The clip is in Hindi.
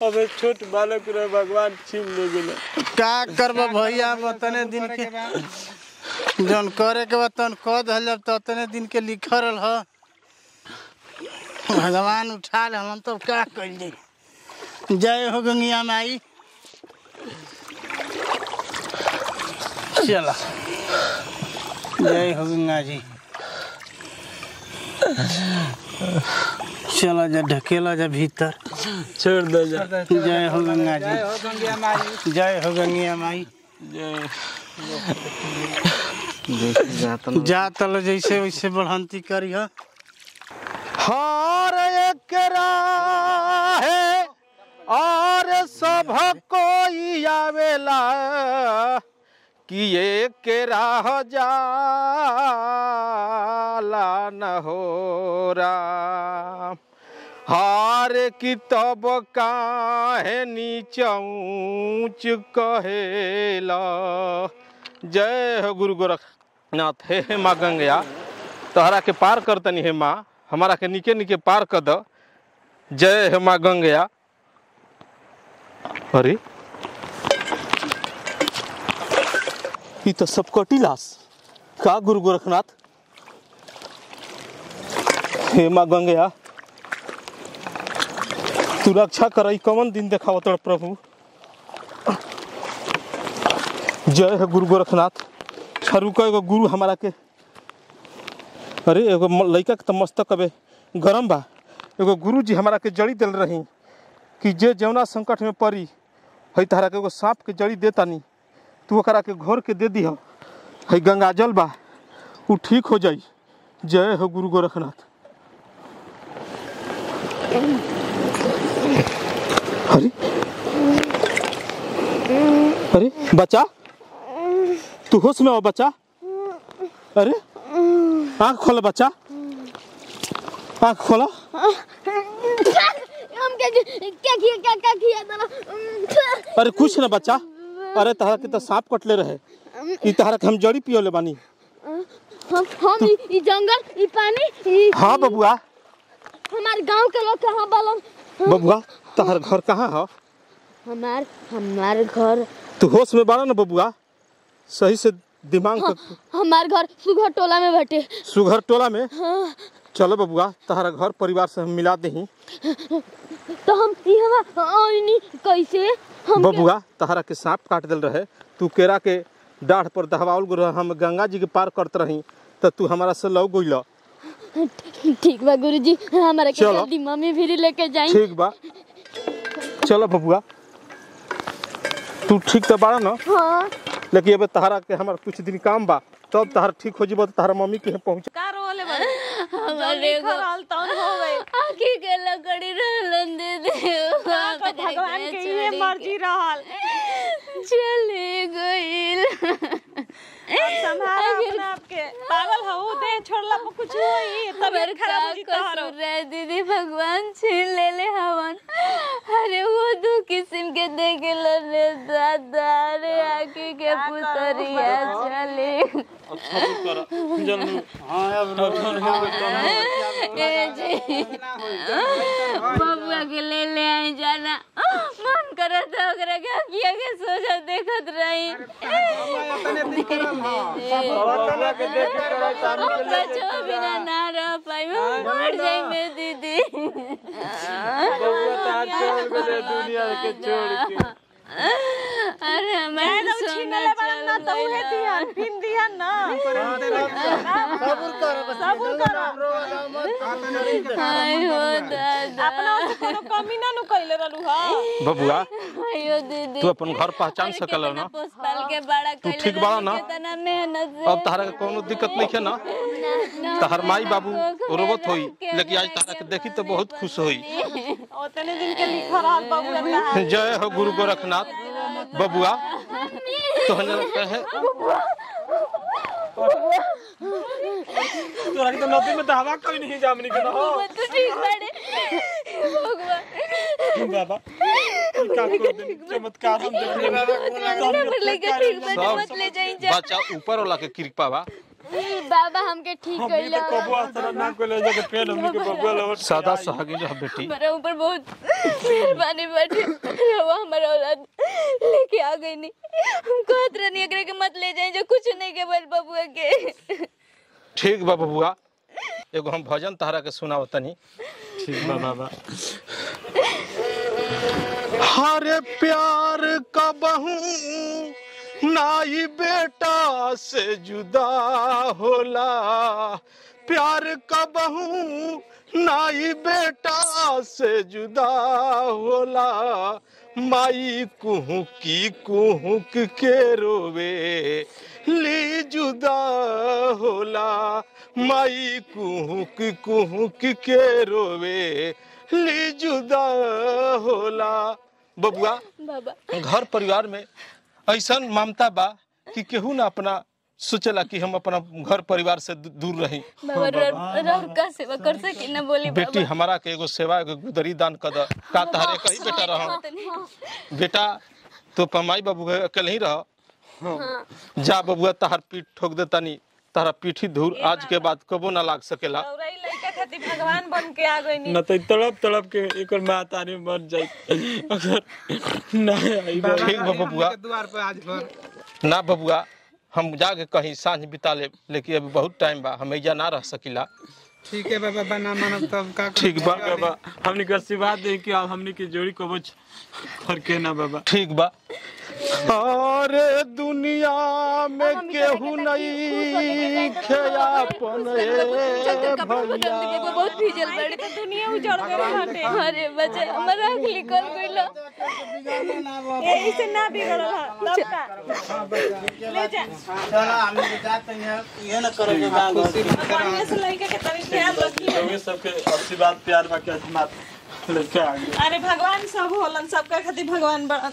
अबे छोट बालक रहे भगवान छीन ले गेले का करब भैया अब दिन के जन करे के बाद कह दल जब तो तने दिन के लिखल रह भगवान उठा ले हम तो का कर जाई जय हो गंगिया माई चला जय हो गंगा जी चला जा ढकेला जा भीतर छोड़ दे जा। जय हो गंगा जी। जय हो गंगिया माई। जा तल जैसे वैसे बढ़ंती करी हो। हर एक है और सब कोई आवेला। कि एक राह जाला न हो राम। हार की तब काहे नीच कहेला। जय हो गुरु गोरखनाथ। हे हे माँ गंगया, तोहरा के पार कर तनी हे माँ, हमारा के निके निके पार कर द। जय हे माँ गंगया। अरे। ई तो सब कटिलास का गुरु गोरखनाथ? हे माँ गंगया। तू रक्षा कर कौन दिन देखाव तोड़ प्रभु? जय है गुरु गोरखनाथ। छरू का एगो गुरु हमारा के। अरे, एगो लइका के तो मस्तक अबे गरम बा। एगो गुरु जी हमारा के जड़ी दिल रही कि जे जौना संकट में पड़ी, है तहरा के एगो सांप के जड़ी दे नहीं तू ओकरा के घोर के दे दिह। है गंगा जल बा। उ ठीक हो जाई। जय हो गुरु गोरखनाथ अरे अरे बच्चा? तू होश में हो बच्चा? अरे आँख खोलो बच्चा। आँख खोलो। हम क्या क्या किया क्या क्या किया था अरे कुछ ना बच्चा। अरे तहरा के तो सांप कटले रहे। ई तहरा के हम जड़ी पियोले बानी। हम हम ई जंगल ई पानी हाँ बबुआ। हमारे गाँव के लोग कहाँ बालन बबुआ तहर घर कहाँ है? हमार हमार घर तू होश में बाड़ा ना बबुआ। सही से दिमाग के हमार घर सुघर टोला में बटे। सुघर टोला में? हाँ। चलो बबुआ तहरा घर परिवार से हम मिला दही। तो हम कैसे? हम बबुआ तहरा के सांप काट दिल रहे। तू केरा के डाढ़ पर दहवाउल गो हम गंगा जी के पार करत रही। तो तू हमारा से लौ गइल। ठीक बा गुरुजी हमारे के। मम्मी भी लेके जाई। ठीक बा। चलो बबुआ। तू ठीक तो बाड़ा ना? हाँ। लेकिन अब तहरा के हमारा कुछ दिन काम बा तब तहरा ठीक हो जीबो तो तहरा मम्मी के पहुँच। का रोले हमारे खराल तौन हो गए। आखी के लकड़ी रहलन दे दे। वहाँ भगवान के ये मर्ज़ी रहल। चले गइल। अब संभाल अपने आप के। पागल हो दे छोड़ला पर कुछ होई। तब हमार खराब हो जी तोहरो। दीदी भगवान छीन ले ले हवन अरे वो दो किस्म के देखे रे दादा रे आके के पुतरिया चले। बबुआ के ले ले आई जाना। मन करत है ओकरा के किया के सोचा देखत रही। बच्चों बिना ना रह पाई मर जाई मैं दीदी। दुनिया के छोड़ के अरे मैं मैं तो छीन ले बड़ा ना तो उहे दिहन पिन दिहन ना सबूर करो हाय हो दादा अपना कोनो कमी ना नु कइले रहलू हा बबुआ आयो दीदी तू अपन घर पहचान सकल ना पोस्टल के बड़ा तू कइले ठीक बाड़ा ना? मेहनत अब तहरा के कोनो दिक्कत नहीं है ना तहर माई बाबू रोबत होई लेकिन आज तहरा के देखी तो बहुत खुश होई ओतने दिन के लिखा रहल बाबू जय हो गुरु गोरखनाथ बबुआ तो कहे तोरा के तो नदी में दावा कोई नहीं जामनी के हो तो ठीक बाड़े भगवान। बाबा का कर दे चमत्कार हम देख ले नंबर लेके ठीक बाड़े मत ले जाई जा। बच्चा ऊपर वाला के कृपा बा। बाबा हमके ठीक हमनी कइला तो कबो असर ना कोले जके पेन हमनी के बबुआ लवट सदा सुहागिन रह बेटी। हमारा ऊपर बहुत मेहरबानी बाटे। रवा हमारा औलाद लेके आ गई नहीं हम कहत रहनी एकरे के मत ले जाए जो कुछ नहीं के बल बबुआ के। ठीक बा बबुआ। एगो हम भजन तहरा के सुनाओ तनी। ठीक बा बाबा। हरे प्यार का बहू नाई बेटा से जुदा होला। प्यार का बहू नाई बेटा से जुदा होला। माई कुहू की कुहुक के रोवे ली जुदा होला। माई कुहुक कुहुक के रोवे ली जुदा होला। बबुआ बाबा। घर परिवार में ऐसा ममता बा कि केहू ना अपना सोचेला कि हम अपना घर परिवार से दूर रही। बाबा रर रर का सेवा कर सकी ना बोली बेटी हमारा के एगो सेवा गुदरी दान कर द का तहरे कही बेटा रह बेटा तो पमाई बाबू अकेले ही रह। जा बबुआ तहार पीठ ठोक दे तनी तारा पीठी धूर। आज के बाद कबो ना लाग सकेला। लड़का खातिर भगवान बन के आ गई न त तड़प तड़प के एकर मातारी मर जाई अगर ना आई ठीक बबुआ द्वार पे आज घर। ना बबुआ हम जाके कहीं साँझ बिता ले लेकिन अभी बहुत टाइम बा हम एजा ना रह सकिला। ठीक है बाबा बना मानब तब का ठीक बा। बाबा। हमनी के आशीर्वाद दे कि अब हमनी की जोड़ी कबो फरके ना बाबा। ठीक बा। अरे दुनिया में केहू नहीं खेयापन भैया। बहुत भीजल बड़े। तो दुनिया उजड़ गई हटे अरे बच्चे हमारा आँख निकल गइल यही से ना बिगड़ल ह से लड़का के प्यार गए अरे भगवान सब होलन सबका खातिर भगवान बड़न